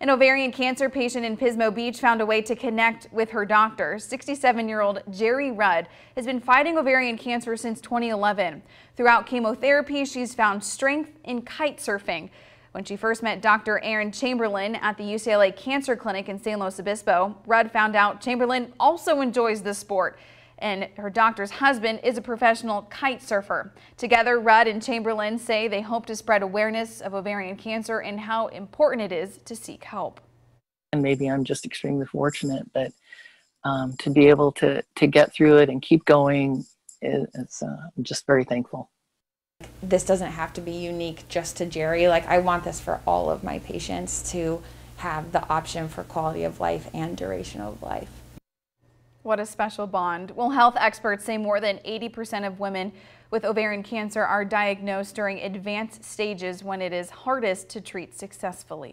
An ovarian cancer patient in Pismo Beach found a way to connect with her doctor. 67-year-old Jerry Rudd has been fighting ovarian cancer since 2011. Throughout chemotherapy, she's found strength in kite surfing. When she first met Dr. Erin Chamberlain at the UCLA Cancer Clinic in San Luis Obispo, Rudd found out Chamberlain also enjoys the sport and her doctor's husband is a professional kite surfer. Together, Rudd and Chamberlain say they hope to spread awareness of ovarian cancer and how important it is to seek help. And maybe I'm just extremely fortunate, but um, to be able to, to get through it and keep going, is, uh, I'm just very thankful. This doesn't have to be unique just to Jerry. Like I want this for all of my patients to have the option for quality of life and duration of life. What a special bond. Well, health experts say more than 80% of women with ovarian cancer are diagnosed during advanced stages when it is hardest to treat successfully.